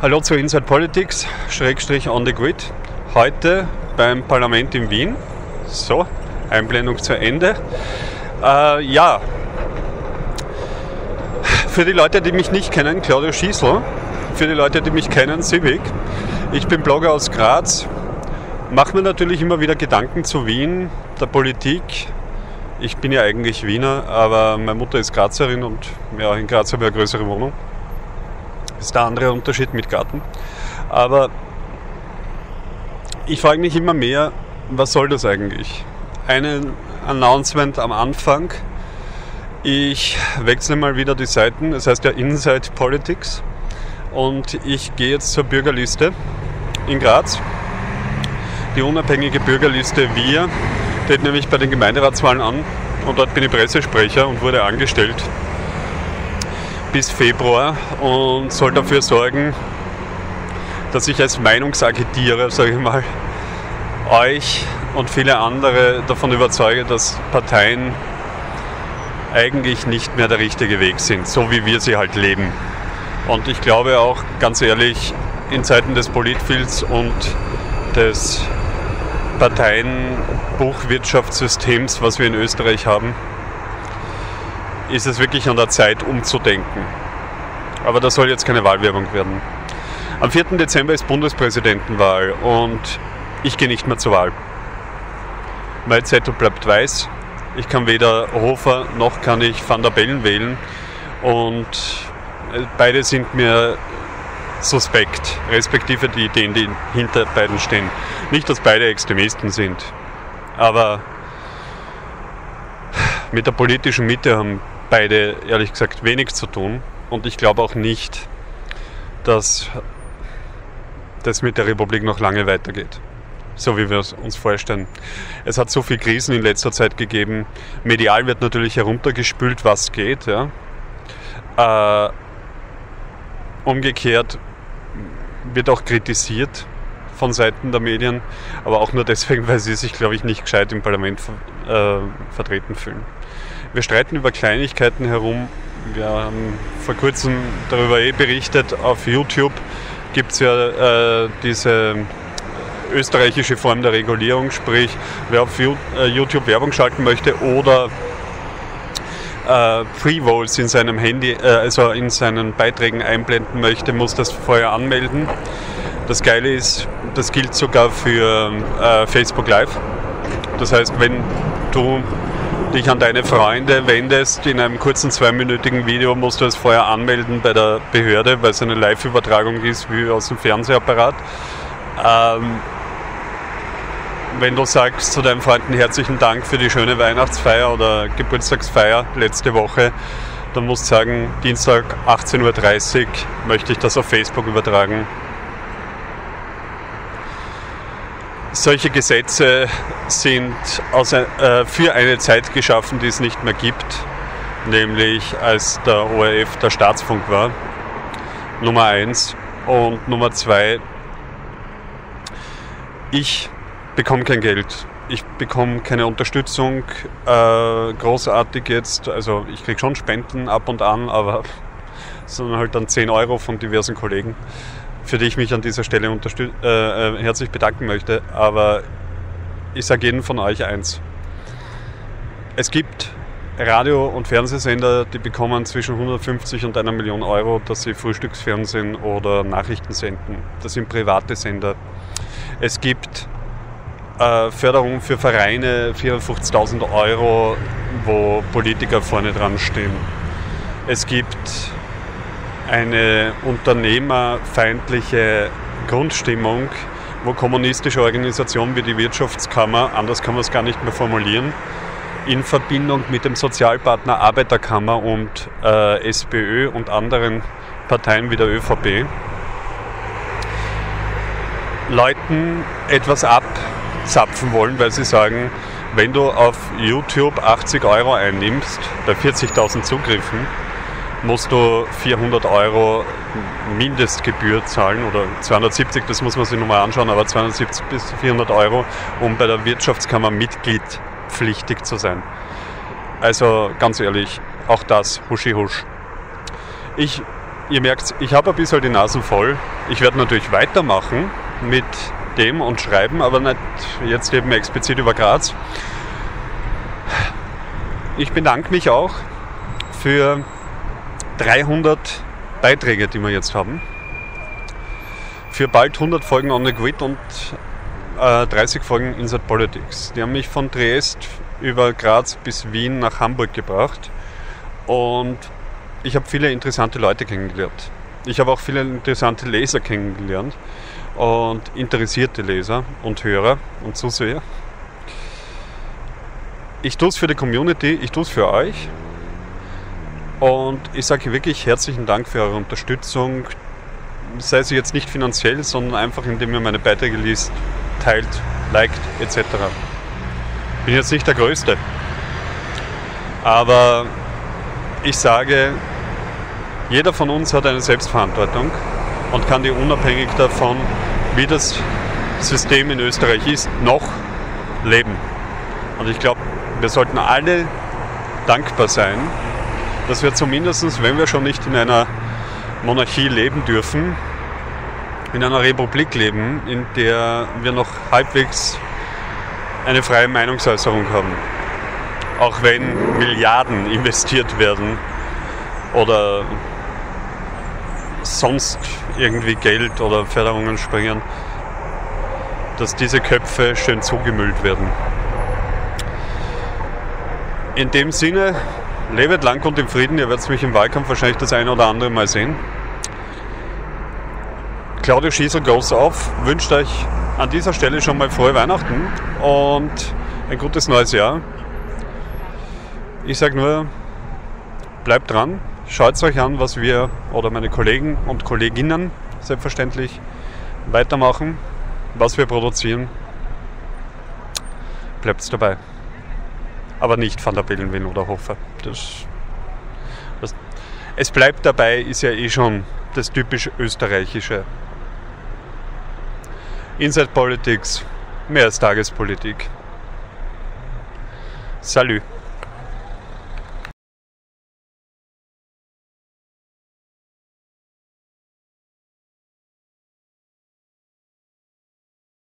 Hallo zu Inside Politics, Schrägstrich on the Grid. Heute beim Parlament in Wien. So, Einblendung zu Ende. Äh, ja, für die Leute, die mich nicht kennen, Claudio Schießl. Für die Leute, die mich kennen, Civic. Ich bin Blogger aus Graz. Mache mir natürlich immer wieder Gedanken zu Wien, der Politik. Ich bin ja eigentlich Wiener, aber meine Mutter ist Grazerin und ja, in Graz habe ich eine größere Wohnung. Ist der andere Unterschied mit Garten. Aber ich frage mich immer mehr, was soll das eigentlich? Ein Announcement am Anfang. Ich wechsle mal wieder die Seiten. Es heißt ja Inside Politics. Und ich gehe jetzt zur Bürgerliste in Graz. Die unabhängige Bürgerliste Wir tritt nämlich bei den Gemeinderatswahlen an. Und dort bin ich Pressesprecher und wurde angestellt bis Februar und soll dafür sorgen, dass ich als Meinungsagitierer, sage ich mal, euch und viele andere davon überzeuge, dass Parteien eigentlich nicht mehr der richtige Weg sind, so wie wir sie halt leben. Und ich glaube auch, ganz ehrlich, in Zeiten des Politfilz und des Parteienbuchwirtschaftssystems, was wir in Österreich haben, ist es wirklich an der Zeit umzudenken. Aber das soll jetzt keine Wahlwerbung werden. Am 4. Dezember ist Bundespräsidentenwahl und ich gehe nicht mehr zur Wahl. Mein Zettel bleibt weiß. Ich kann weder Hofer noch kann ich Van der Bellen wählen und beide sind mir suspekt, respektive die Ideen, die hinter beiden stehen. Nicht, dass beide Extremisten sind, aber mit der politischen Mitte haben beide ehrlich gesagt wenig zu tun. Und ich glaube auch nicht, dass das mit der Republik noch lange weitergeht. So wie wir es uns vorstellen. Es hat so viele Krisen in letzter Zeit gegeben. Medial wird natürlich heruntergespült, was geht. Ja. Äh, umgekehrt wird auch kritisiert von Seiten der Medien, aber auch nur deswegen, weil sie sich, glaube ich, nicht gescheit im Parlament äh, vertreten fühlen. Wir streiten über Kleinigkeiten herum. Wir haben vor kurzem darüber eh berichtet. Auf YouTube gibt es ja äh, diese österreichische Form der Regulierung, sprich, wer auf äh, YouTube Werbung schalten möchte oder äh, Pre-Rolls in seinem Handy, äh, also in seinen Beiträgen einblenden möchte, muss das vorher anmelden. Das Geile ist, das gilt sogar für äh, Facebook Live. Das heißt, wenn du dich an deine Freunde wendest, in einem kurzen zweiminütigen Video musst du es vorher anmelden bei der Behörde, weil es eine Live-Übertragung ist wie aus dem Fernsehapparat. Ähm, wenn du sagst zu deinen Freunden herzlichen Dank für die schöne Weihnachtsfeier oder Geburtstagsfeier letzte Woche, dann musst du sagen, Dienstag 18.30 Uhr möchte ich das auf Facebook übertragen. Solche Gesetze sind aus, äh, für eine Zeit geschaffen, die es nicht mehr gibt, nämlich als der ORF der Staatsfunk war. Nummer eins. Und Nummer zwei, ich bekomme kein Geld. Ich bekomme keine Unterstützung, äh, großartig jetzt. Also ich kriege schon Spenden ab und an, aber sondern halt dann 10 Euro von diversen Kollegen für die ich mich an dieser Stelle äh, äh, herzlich bedanken möchte. Aber ich sage jedem von euch eins. Es gibt Radio- und Fernsehsender, die bekommen zwischen 150 und einer Million Euro, dass sie Frühstücksfernsehen oder Nachrichten senden. Das sind private Sender. Es gibt äh, Förderung für Vereine, 54.000 Euro, wo Politiker vorne dran stehen. Es gibt eine unternehmerfeindliche Grundstimmung, wo kommunistische Organisationen wie die Wirtschaftskammer, anders kann man es gar nicht mehr formulieren, in Verbindung mit dem Sozialpartner Arbeiterkammer und äh, SPÖ und anderen Parteien wie der ÖVP Leuten etwas abzapfen wollen, weil sie sagen, wenn du auf YouTube 80 Euro einnimmst bei 40.000 Zugriffen, musst du 400 Euro Mindestgebühr zahlen oder 270, das muss man sich nochmal anschauen, aber 270 bis 400 Euro, um bei der Wirtschaftskammer Mitglied pflichtig zu sein. Also ganz ehrlich, auch das, huschi husch. Ich ihr merkt, ich habe ein bisschen die Nasen voll. Ich werde natürlich weitermachen mit dem und schreiben, aber nicht jetzt eben explizit über Graz. Ich bedanke mich auch für 300 Beiträge, die wir jetzt haben. Für bald 100 Folgen On the Grid und äh, 30 Folgen Inside Politics. Die haben mich von Triest über Graz bis Wien nach Hamburg gebracht und ich habe viele interessante Leute kennengelernt. Ich habe auch viele interessante Leser kennengelernt und interessierte Leser und Hörer und Zuseher. Ich tue es für die Community, ich tue es für euch. Und ich sage wirklich herzlichen Dank für eure Unterstützung. Sei sie jetzt nicht finanziell, sondern einfach indem ihr meine Beiträge liest, teilt, liked etc. Bin jetzt nicht der Größte. Aber ich sage, jeder von uns hat eine Selbstverantwortung und kann die unabhängig davon, wie das System in Österreich ist, noch leben. Und ich glaube, wir sollten alle dankbar sein, dass wir zumindest, wenn wir schon nicht in einer Monarchie leben dürfen, in einer Republik leben, in der wir noch halbwegs eine freie Meinungsäußerung haben. Auch wenn Milliarden investiert werden oder sonst irgendwie Geld oder Förderungen springen, dass diese Köpfe schön zugemüllt werden. In dem Sinne, lebet lang und im Frieden. Ihr werdet mich im Wahlkampf wahrscheinlich das eine oder andere Mal sehen. Claudio Schießel groß auf, wünscht euch an dieser Stelle schon mal frohe Weihnachten und ein gutes neues Jahr. Ich sage nur, bleibt dran, Schaut euch an, was wir oder meine Kollegen und Kolleginnen selbstverständlich weitermachen, was wir produzieren. Bleibt dabei. Aber nicht Van der Bellen oder Hofer. Das, das, es bleibt dabei, ist ja eh schon das typisch österreichische. Inside Politics, mehr als Tagespolitik. Salut.